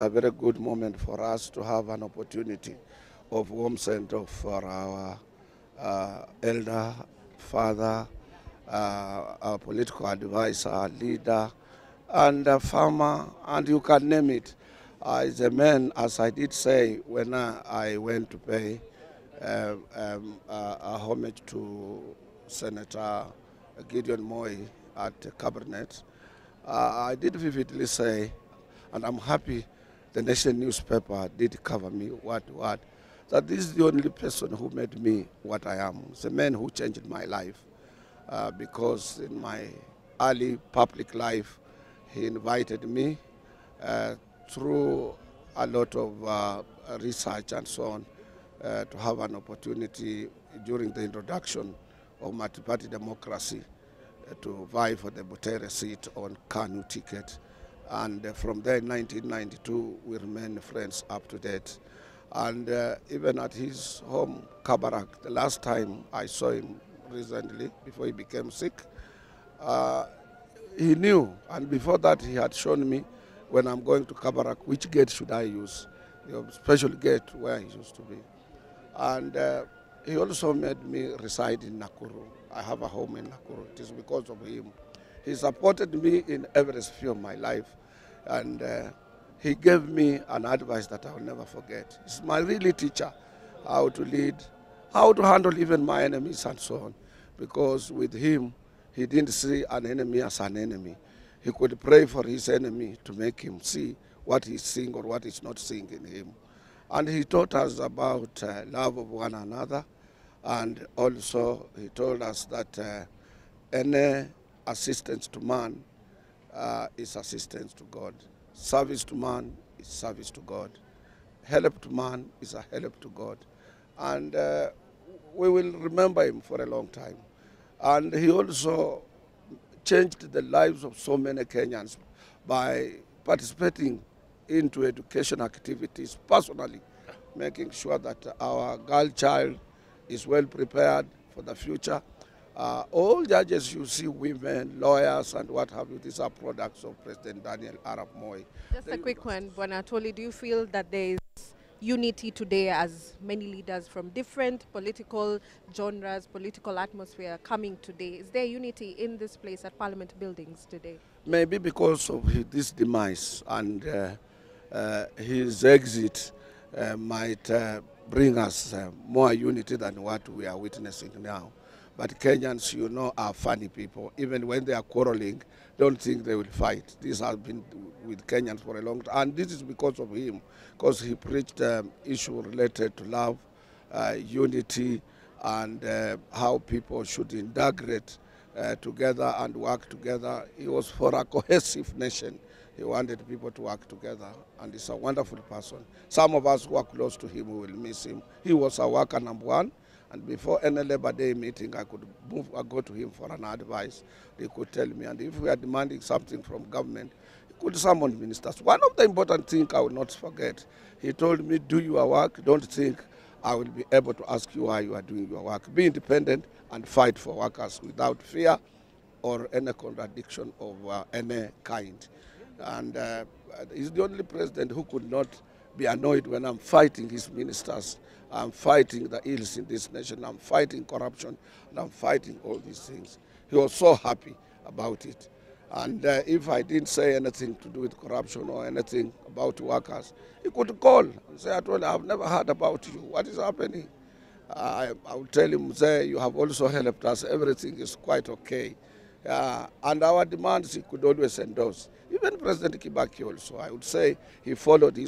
a very good moment for us to have an opportunity of warm off for our uh, elder father, uh, our political advisor, leader, and a farmer, and you can name it. Uh, is a man, as I did say when I, I went to pay um, um, uh, a homage to Senator Gideon Moi at Cabinet. Uh, I did vividly say, and I'm happy the national newspaper did cover me what, what. that this is the only person who made me what I am. It's a man who changed my life uh, because in my early public life, he invited me uh, through a lot of uh, research and so on uh, to have an opportunity during the introduction of multi-party democracy uh, to vie for the Butere seat on Kanu ticket. And uh, from there in 1992, we remain friends up to date. And uh, even at his home, Kabarak, the last time I saw him recently, before he became sick, uh, he knew. And before that, he had shown me when I'm going to Kabarak, which gate should I use? The special gate where he used to be. And uh, he also made me reside in Nakuru. I have a home in Nakuru. It is because of him. He supported me in every sphere of my life. And uh, he gave me an advice that I will never forget. He's my really teacher, how to lead, how to handle even my enemies and so on. Because with him, he didn't see an enemy as an enemy. He could pray for his enemy to make him see what he's seeing or what he's not seeing in him. And he taught us about uh, love of one another. And also, he told us that uh, any assistance to man uh, is assistance to God. Service to man is service to God. Help to man is a help to God. And uh, we will remember him for a long time. And he also changed the lives of so many Kenyans by participating into education activities personally, making sure that our girl child is well prepared for the future. Uh, all judges you see, women, lawyers, and what have you, these are products of President Daniel Arap Moi. Just a quick one, Bonatoli, do you feel that there is unity today as many leaders from different political genres, political atmosphere coming today? Is there unity in this place at Parliament buildings today? Maybe because of his, this demise and uh, uh, his exit uh, might uh, bring us uh, more unity than what we are witnessing now. But Kenyans, you know, are funny people. Even when they are quarreling, don't think they will fight. This has been with Kenyans for a long time. And this is because of him, because he preached um, issue related to love, uh, unity, and uh, how people should integrate uh, together and work together. He was for a cohesive nation. He wanted people to work together, and he's a wonderful person. Some of us who are close to him will miss him. He was our worker number one, and before any Labor Day meeting, I could move, go to him for an advice. He could tell me, and if we are demanding something from government, he could summon ministers. One of the important things I will not forget, he told me, do your work, don't think I will be able to ask you why you are doing your work. Be independent and fight for workers without fear or any contradiction of uh, any kind. And uh, he's the only president who could not be annoyed when I'm fighting his ministers. I'm fighting the ills in this nation. I'm fighting corruption. And I'm fighting all these things. He was so happy about it. And uh, if I didn't say anything to do with corruption or anything about workers, he could call and say, Atwoli, I've never heard about you. What is happening? I, I will tell him, say, you have also helped us. Everything is quite okay. Uh, and our demands he could always endorse. Even President Kibaki also, I would say he followed his